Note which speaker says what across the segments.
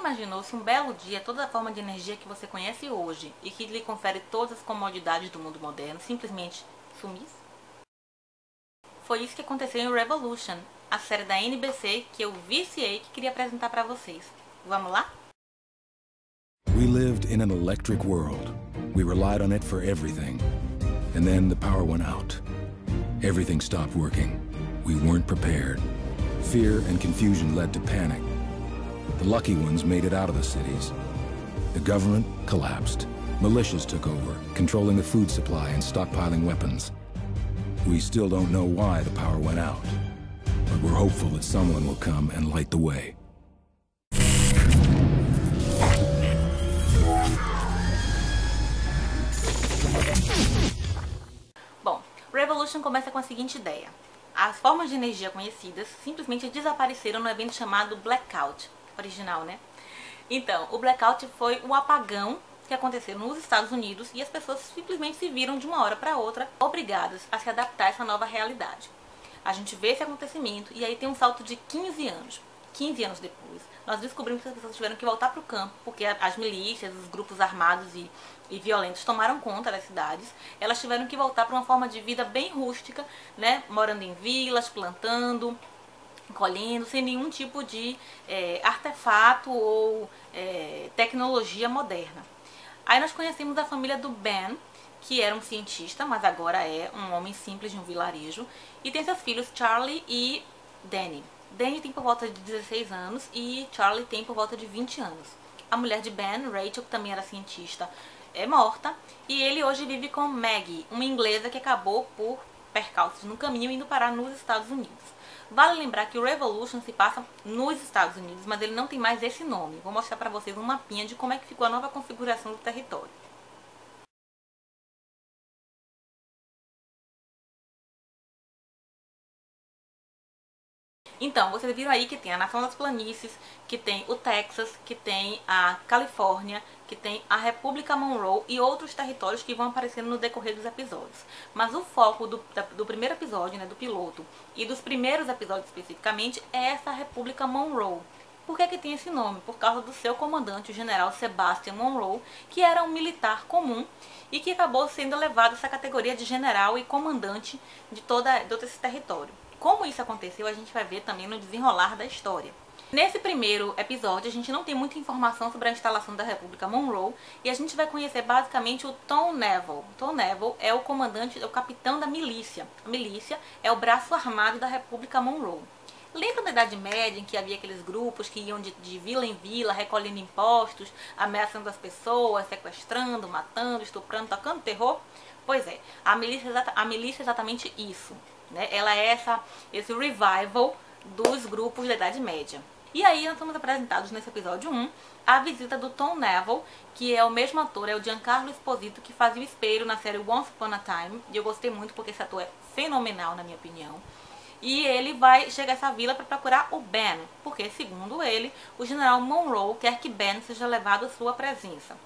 Speaker 1: imaginou se um belo dia toda a forma de energia que você conhece hoje e que lhe confere todas as comodidades do mundo moderno simplesmente sumisse? Foi isso que aconteceu em Revolution, a série da NBC que eu viciei que queria apresentar para vocês. Vamos lá?
Speaker 2: We lived in an electric world. We relied on it for everything. And then the power went out. Everything stopped working. We weren't prepared. Fear and confusion led to panic. The lucky ones made it out of the cities. The government collapsed. Militias took over, controlling the food supply and stockpiling weapons. We still don't know why the power went out, but we're hopeful that someone will come and light the way.
Speaker 1: Bom, Revolution começa com a seguinte ideia. As formas de energia conhecidas simplesmente desapareceram no evento chamado Blackout, original, né? Então, o Blackout foi o apagão que aconteceu nos Estados Unidos e as pessoas simplesmente se viram de uma hora para outra obrigadas a se adaptar a essa nova realidade. A gente vê esse acontecimento e aí tem um salto de 15 anos. 15 anos depois, nós descobrimos que as pessoas tiveram que voltar para o campo, porque as milícias, os grupos armados e, e, violentos tomaram conta das cidades. Elas tiveram que voltar para uma forma de vida bem rústica, né? morando em vilas, plantando, colhendo, sem nenhum tipo de é, artefato ou é, tecnologia moderna. Aí nós conhecemos a família do Ben, que era um cientista, mas agora é um homem simples de um vilarejo, e tem seus filhos Charlie e Danny. Danny tem por volta de 16 anos e Charlie tem por volta de 20 anos. A mulher de Ben, Rachel, que também era cientista, é morta e ele hoje vive com Maggie, uma inglesa que acabou por percalços no caminho indo parar nos Estados Unidos. Vale lembrar que o Revolution se passa nos Estados Unidos, mas ele não tem mais esse nome. Vou mostrar para vocês um mapinha de como é que ficou a nova configuração do território. Então, vocês viram aí que tem a Nação das Planícies, que tem o Texas, que tem a Califórnia, que tem a República Monroe e outros territórios que vão aparecendo no decorrer dos episódios. Mas o foco do, do primeiro episódio, né, do piloto, e dos primeiros episódios especificamente, é essa República Monroe. Por que, que tem esse nome? Por causa do seu comandante, o general Sebastian Monroe, que era um militar comum e que acabou sendo elevado a essa categoria de general e comandante de, toda, de todo esse território. Como isso aconteceu, a gente vai ver também no desenrolar da história. Nesse primeiro episódio, a gente não tem muita informação sobre a instalação da República Monroe e a gente vai conhecer basicamente o Tom Neville. Tom Neville é o comandante, é o capitão da milícia. A milícia é o braço armado da República Monroe. Lembra da Idade Média em que havia aqueles grupos que iam de, de, vila em vila recolhendo impostos, ameaçando as pessoas, sequestrando, matando, estuprando, tocando terror? Pois é, a milícia, a milícia é exatamente isso. Né? Ela é essa, esse revival dos grupos da Idade Média. E aí nós somos apresentados nesse episódio 1 a visita do Tom Neville, que é o mesmo ator, é o Giancarlo Esposito, que fazia o espelho na série Once Upon a Time. E eu gostei muito porque esse ator é fenomenal, na minha opinião. E ele vai chegar a essa vila para procurar o Ben, porque, segundo ele, o general Monroe quer que Ben seja levado à sua presença.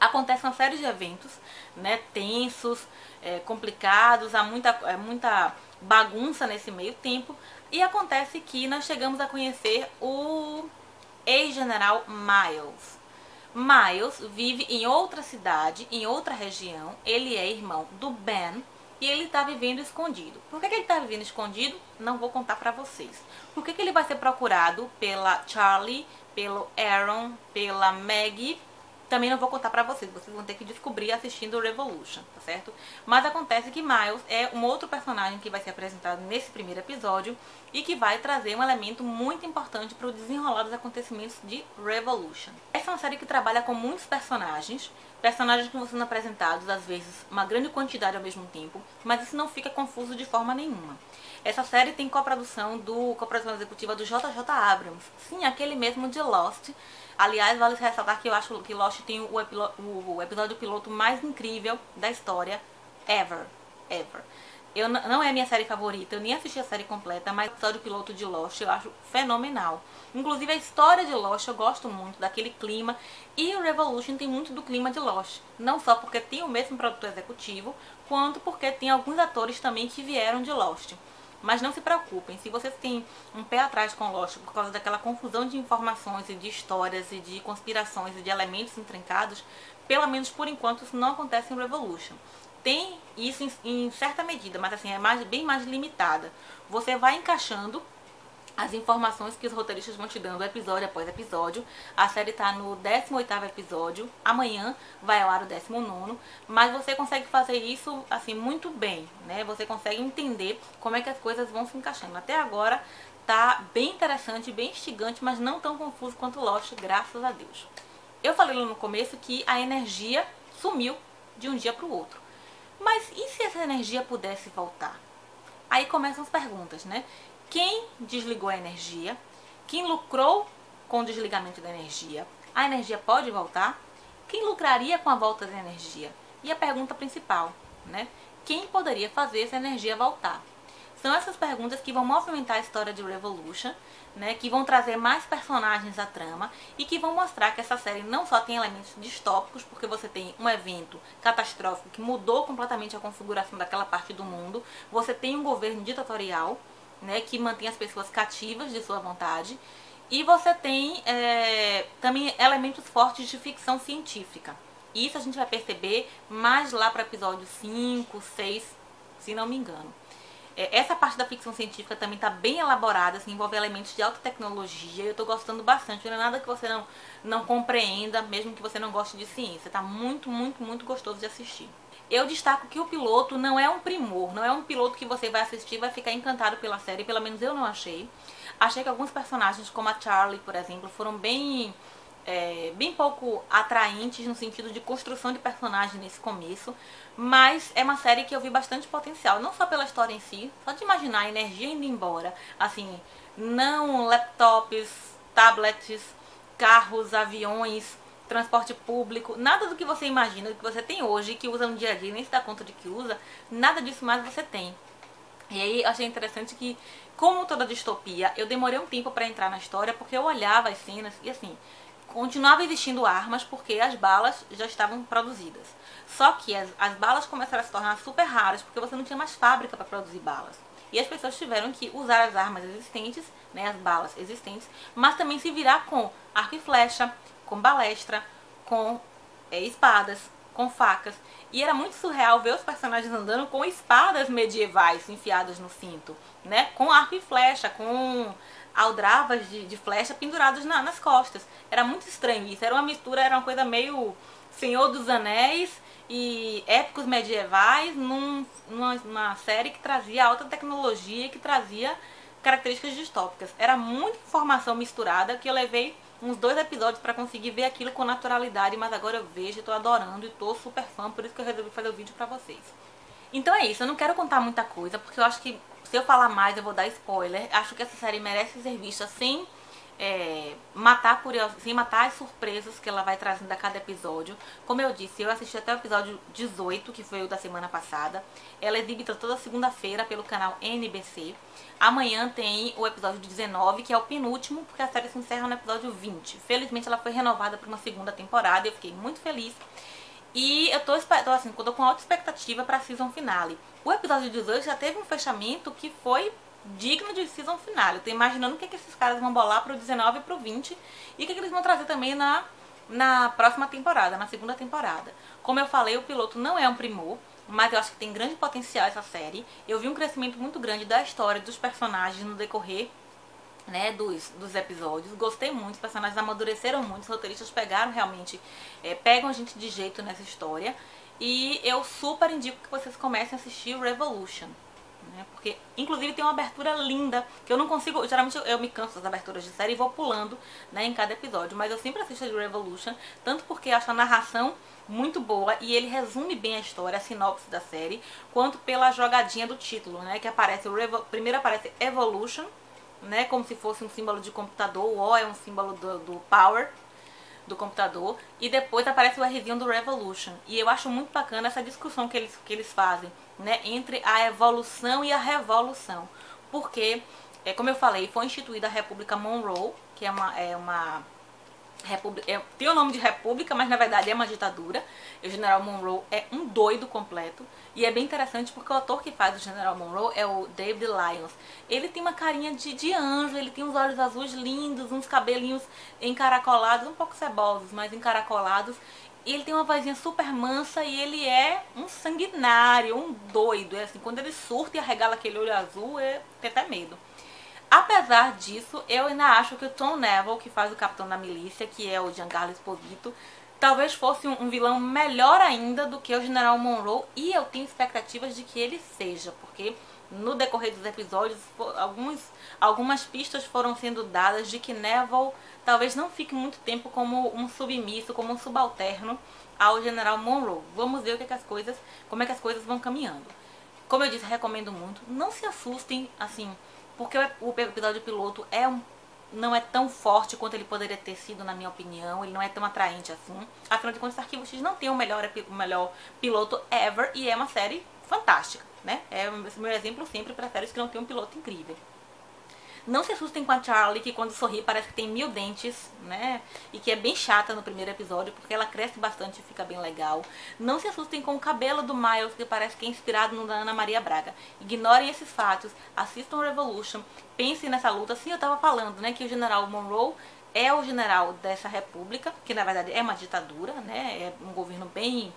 Speaker 1: Acontece uma série de eventos né, tensos, é, complicados, há muita, é, muita bagunça nesse meio tempo. E acontece que nós chegamos a conhecer o ex-general Miles. Miles vive em outra cidade, em outra região. Ele é irmão do Ben e ele está vivendo escondido. Por que, que ele está vivendo escondido? Não vou contar para vocês. Por que, que ele vai ser procurado pela Charlie, pelo Aaron, pela Maggie também não vou contar pra vocês, vocês vão ter que descobrir assistindo o Revolution, tá certo? Mas acontece que Miles é um outro personagem que vai ser apresentado nesse primeiro episódio e que vai trazer um elemento muito importante para o desenrolar dos acontecimentos de Revolution. Essa é uma série que trabalha com muitos personagens, personagens que vão sendo apresentados, às vezes, uma grande quantidade ao mesmo tempo, mas isso não fica confuso de forma nenhuma. Essa série tem coprodução do coprodução executiva do JJ Abrams, sim, aquele mesmo de Lost, Aliás, vale ressaltar que eu acho que Lost tem o, o, o episódio piloto mais incrível da história ever. Ever. Eu, não é a minha série favorita, eu nem assisti a série completa, mas o episódio piloto de Lost eu acho fenomenal. Inclusive a história de Lost eu gosto muito daquele clima e o Revolution tem muito do clima de Lost. Não só porque tem o mesmo produtor executivo, quanto porque tem alguns atores também que vieram de Lost. Mas não se preocupem, se vocês têm um pé atrás com Lost por causa daquela confusão de informações e de histórias e de conspirações e de elementos intrincados, pelo menos por enquanto isso não acontece em Revolution. Tem isso em, em certa medida, mas assim, é mais, bem mais limitada. Você vai encaixando as informações que os roteiristas vão te dando episódio após episódio. A série está no 18º episódio, amanhã vai ao ar o 19 mas você consegue fazer isso assim muito bem, né? Você consegue entender como é que as coisas vão se encaixando. Até agora tá bem interessante, bem instigante, mas não tão confuso quanto Lost, graças a Deus. Eu falei lá no começo que a energia sumiu de um dia para o outro. Mas e se essa energia pudesse voltar? Aí começam as perguntas, né? Quem desligou a energia, quem lucrou com o desligamento da energia. A energia pode voltar? Quem lucraria com a volta da energia? E a pergunta principal, né? Quem poderia fazer essa energia voltar? São essas perguntas que vão movimentar a história de Revolution, né, que vão trazer mais personagens à trama e que vão mostrar que essa série não só tem elementos distópicos, porque você tem um evento catastrófico que mudou completamente a configuração daquela parte do mundo, você tem um governo ditatorial, né, que mantém as pessoas cativas de sua vontade. E você tem é, também elementos fortes de ficção científica. Isso a gente vai perceber mais lá para episódio 5, 6, se não me engano. É, essa parte da ficção científica também está bem elaborada, assim, envolve elementos de alta tecnologia. Eu estou gostando bastante. Não é nada que você não, não compreenda, mesmo que você não goste de ciência. Está muito, muito, muito gostoso de assistir. Eu destaco que o piloto não é um primor, não é um piloto que você vai assistir e vai ficar encantado pela série, pelo menos eu não achei. Achei que alguns personagens, como a Charlie, por exemplo, foram bem, é, bem pouco atraentes no sentido de construção de personagem nesse começo, mas é uma série que eu vi bastante potencial, não só pela história em si, só de imaginar a energia indo embora, assim, não laptops, tablets, carros, aviões, transporte público, nada do que você imagina, que você tem hoje, que usa no dia a dia, nem se dá conta de que usa, nada disso mais você tem. E aí achei interessante que, como toda distopia, eu demorei um tempo para entrar na história, porque eu olhava as cenas e assim, continuava existindo armas porque as balas já estavam produzidas. Só que as, as balas começaram a se tornar super raras porque você não tinha mais fábrica para produzir balas. E as pessoas tiveram que usar as armas existentes, né, as balas existentes, mas também se virar com arco e flecha, com balestra, com é, espadas, com facas. E era muito surreal ver os personagens andando com espadas medievais enfiadas no cinto, né? Com arco e flecha, com aldravas de, de flecha pendurados na, nas costas. Era muito estranho isso. Era uma mistura, era uma coisa meio Senhor dos Anéis e épicos medievais num, numa, numa série que trazia alta tecnologia, que trazia características distópicas. Era muita informação misturada que eu levei uns dois episódios para conseguir ver aquilo com naturalidade, mas agora eu vejo, estou adorando e tô super fã, por isso que eu resolvi fazer o vídeo para vocês. Então é isso, eu não quero contar muita coisa, porque eu acho que se eu falar mais eu vou dar spoiler. Acho que essa série merece ser vista sem é, matar sem matar as surpresas que ela vai trazendo a cada episódio. Como eu disse, eu assisti até o episódio 18, que foi o da semana passada. Ela é exibida toda segunda-feira pelo canal NBC. Amanhã tem o episódio 19, que é o penúltimo, porque a série se encerra no episódio 20. Felizmente ela foi renovada para uma segunda temporada e eu fiquei muito feliz. E eu tô, tô assim, tô com alta expectativa para a season finale. O episódio 18 já teve um fechamento que foi digno de season finale. Eu tô imaginando o que, é que esses caras vão bolar pro 19 e pro 20 e o que, é que eles vão trazer também na, na próxima temporada, na segunda temporada. Como eu falei, o piloto não é um primor, mas eu acho que tem grande potencial essa série. Eu vi um crescimento muito grande da história dos personagens no decorrer né, dos, dos episódios. Gostei muito, os personagens amadureceram muito, os roteiristas pegaram realmente, é, pegam a gente de jeito nessa história. E eu super indico que vocês comecem a assistir Revolution né? Porque, inclusive, tem uma abertura linda, que eu não consigo... Geralmente eu, eu me canso das aberturas de série e vou pulando né, em cada episódio. Mas eu sempre assisto a de Revolution, tanto porque acho a narração muito boa e ele resume bem a história, a sinopse da série, quanto pela jogadinha do título, né? Que aparece, o Revo, primeiro aparece Evolution, né? Como se fosse um símbolo de computador, o O é um símbolo do, do Power, do computador e depois aparece o Rzinho do Revolution. E eu acho muito bacana essa discussão que eles, que eles fazem né, entre a evolução e a revolução. Porque, é, como eu falei, foi instituída a República Monroe, que é uma, é uma República, é, tem o nome de república, mas na verdade é uma ditadura. E o General Monroe é um doido completo. E é bem interessante porque o ator que faz o General Monroe é o David Lyons. Ele tem uma carinha de, de anjo, ele tem uns olhos azuis lindos, uns cabelinhos encaracolados, um pouco cebosos, mas encaracolados. E ele tem uma vozinha super mansa e ele é um sanguinário, um doido. É assim, quando ele surta e arregala aquele olho azul, é tem até medo. Apesar disso, eu ainda acho que o Tom Neville, que faz o capitão da milícia, que é o Giancarlo Esposito, talvez fosse um, vilão melhor ainda do que o General Monroe, e eu tenho expectativas de que ele seja, porque no decorrer dos episódios, alguns, algumas pistas foram sendo dadas de que Neville talvez não fique muito tempo como um submisso, como um subalterno ao General Monroe. Vamos ver o que, é que as coisas, como é que as coisas vão caminhando. Como eu disse, recomendo muito. Não se assustem, assim, porque o episódio piloto é um, não é tão forte quanto ele poderia ter sido, na minha opinião. Ele não é tão atraente assim. Afinal de contas, Arquivo X não tem o melhor, o melhor piloto ever e é uma série fantástica, né? É o meu exemplo sempre para séries que não tem um piloto incrível. Não se assustem com a Charlie, que quando sorri parece que tem mil dentes, né? E que é bem chata no primeiro episódio, porque ela cresce bastante e fica bem legal. Não se assustem com o cabelo do Miles, que parece que é inspirado no da Ana Maria Braga. Ignorem esses fatos, assistam Revolution, pensem nessa luta. Sim, eu tava falando, né, que o General Monroe é o general dessa república, que na verdade é uma ditadura, né? É um governo bem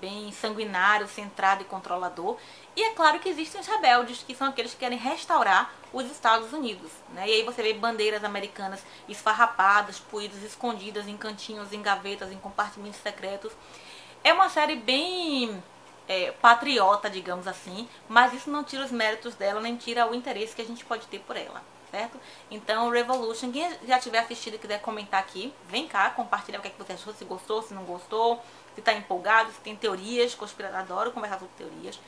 Speaker 1: bem sanguinário, centrado e controlador. E é claro que existem os rebeldes, que são aqueles que querem restaurar os Estados Unidos. Né? E aí você vê bandeiras americanas esfarrapadas, poídas, escondidas em cantinhos, em gavetas, em compartimentos secretos. É uma série bem é, patriota, digamos assim, mas isso não tira os méritos dela, nem tira o interesse que a gente pode ter por ela. Certo? Então, Revolution, quem já tiver assistido e quiser comentar aqui, vem cá, compartilha o que, é que você achou, se gostou, se não gostou, se está empolgado, se tem teorias, conspiratórias, adoro conversar sobre teorias.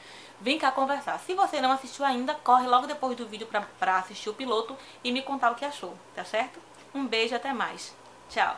Speaker 1: Vem cá conversar. Se você não assistiu ainda, corre logo depois do vídeo para assistir o piloto e me contar o que achou, tá certo? Um beijo, até mais. Tchau.